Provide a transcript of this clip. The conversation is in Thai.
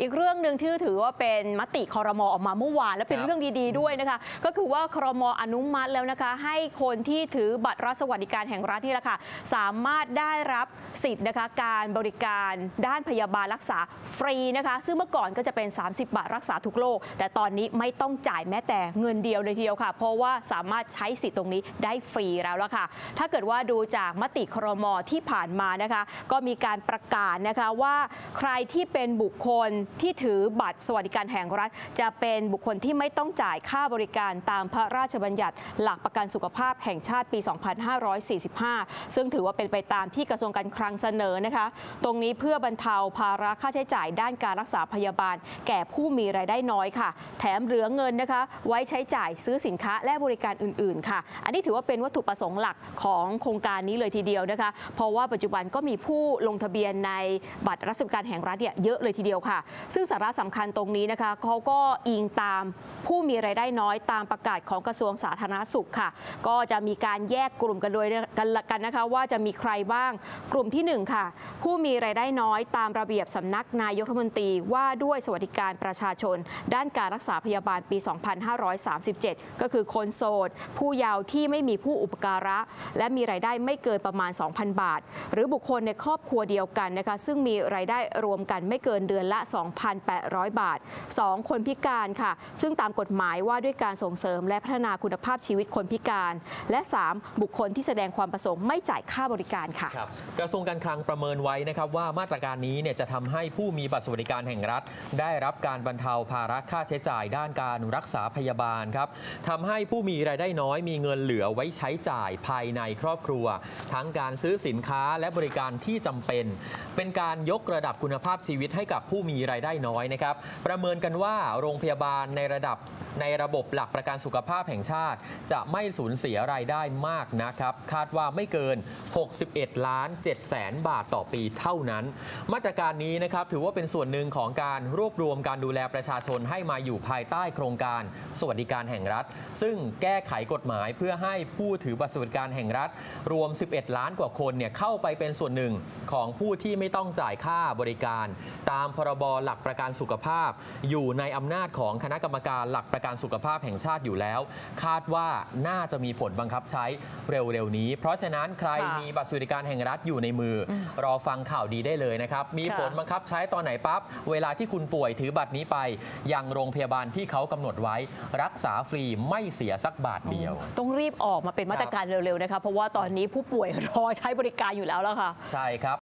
อีกเรื่องหนึ่งที่ถือว่าเป็นมติคอรมอออกมาเมื่อวานและเป็นครับเรื่องดีๆด้วยนะคะ ก็คือว่าคอรมออนุมัติแล้วนะคะ ให้คนที่ถือบัตรรัฐสวัสดิการแห่งรัฐนี่แหละค่ะสามารถได้รับสิทธิ์นะคะการบริการด้านพยาบาลรักษาฟรีนะคะ ซึ่งเมื่อก่อนก็จะเป็น 30 บาทรักษาทุกโรคแต่ตอนนี้ไม่ต้องจ่ายแม้แต่เงินเดียวเลยทีเดียวค่ะ เพราะว่าสามารถใช้สิทธิ์ตรงนี้ได้ฟรีแล้วละค่ะ ถ้าเกิดว่าดูจากมติครมที่ผ่านมานะคะ ก็มีการประกาศนะคะว่าใครที่เป็นบุคคลที่ถือบัตรสวัสดิการแห่งรัฐ จะเป็นบุคคลที่ไม่ต้องจ่ายค่าบริการตามพระราชบัญญัติ หลักประกันสุขภาพแห่งชาติปี 2545 ซึ่งถือว่าเป็นไปตามที่กระทรวงการคลังเสนอนะคะ ตรงนี้เพื่อบรรเทาภาระค่าใช้จ่ายด้านการรักษาพยาบาล แก่ผู้มีรายได้น้อยค่ะ แถมเหลือเงินนะคะ ไว้ใช้จ่ายซื้อสินค้าและบริการอื่น ๆ ค่ะ อันนี้ถือว่าเป็นวัตถุประสงค์หลักของโครงการนี้เลยทีเดียวนะคะ เพราะว่าปัจจุบันก็มีผู้ลงทะเบียนในบัตรรัฐสวัสดิการแห่งรัฐเนี่ยเยอะเลยทีเดียวค่ะซึ่งสาระสำคัญตรงนี้นะคะเขาก็อิงตามผู้มีรายได้น้อยตามประกาศของกระทรวงสาธารณสุขค่ะ ก็จะมีการแยกกลุ่มกันโดยกันละกันนะคะ ว่าจะมีใครบ้างกลุ่มที่หนึ่งค่ะ ผู้มีรายได้น้อยตามระเบียบสำนักนายกรัฐมนตรีว่าด้วยสวัสดิการประชาชน ด้านการรักษาพยาบาลปี 2537 ก็คือคนโสด ผู้เยาว์ที่ไม่มีผู้อุปการะ และมีรายได้ไม่เกินประมาณ 2,000 บาท หรือบุคคลในครอบครัวเดียวกันนะคะซึ่งมีรายได้รวมกันไม่เกินเดือนละ2,800 บาท 2 คนพิการค่ะ ซึ่งตามกฎหมายว่าด้วยการส่งเสริมและพัฒนาคุณภาพชีวิตคนพิการ และ 3 บุคคลที่แสดงความประสงค์ไม่จ่ายค่าบริการค่ะครับกระทรวงการคลังประเมินไว้นะครับว่ามาตรการนี้เนี่ยจะทำให้ผู้มีบัตรสวัสดิการแห่งรัฐ ได้รับการบรรเทาภาระค่าใช้จ่ายด้านการรักษาพยาบาลครับทำให้ผู้มีรายได้น้อยมีเงินเหลือไว้ใช้จ่ายภายในครอบครัว ทั้งการซื้อสินค้าและบริการที่จำเป็น เป็นการยกระดับคุณภาพชีวิตให้กับผู้มีรายได้น้อยนะครับ ประเมินกันว่าโรงพยาบาลในระดับ ในระบบหลักประกันสุขภาพแห่งชาติ จะไม่สูญเสียรายได้มากนะครับ คาดว่าไม่เกิน 61 ล้าน7แสนบาทต่อปีเท่านั้น มาตรการนี้นะครับถือว่าเป็นส่วนหนึ่งของการรวบรวมการดูแลประชาชนให้มาอยู่ภายใต้โครงการสวัสดิการแห่งรัฐ ซึ่งแก้ไขกฎหมายเพื่อให้ผู้ถือบัตรสวัสดิการแห่งรัฐ รวม 11 ล้านกว่าคนเนี่ยเข้าไปเป็นส่วนหนึ่งของผู้ที่ไม่ต้องจ่ายค่าบริการ ตามพรบหลักประกันสุขภาพ อยู่ในอำนาจของคณะกรรมการหลักประกันสุขภาพแห่งชาติอยู่แล้ว คาดว่าน่าจะมีผลบังคับใช้เร็วๆนี้ เพราะฉะนั้นใครค่ะมีบัตรสวัสดิการแห่งรัฐอยู่ในมืออรอฟังข่าวดีได้เลยนะครับ มีค่ะผลบังคับใช้ตอนไหนปั๊บ เวลาที่คุณป่วยถือบัตรนี้ไป ยังโรงพยาบาลที่เขากำหนดไว้ รักษาฟรีไม่เสียสักบาทเดียว ต้องรีบออกมาเป็นมาตรการเร็วๆนะคะเพราะว่าตอนนี้ผู้ป่วยรอใช้บริการอยู่แล้วแล้วค่ะ ใช่ครับ